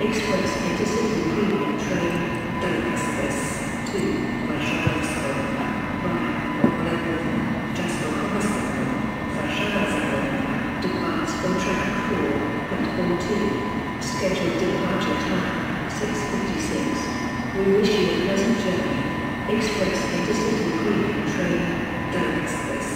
express anticipated Union train Day Express to Warszawsko, Warsaw, Jastrzębie, Warszawsko, departs for track 4 and 2, scheduled departure time 6.56. We wish you a pleasant journey. Express anticipated Union train Day Express.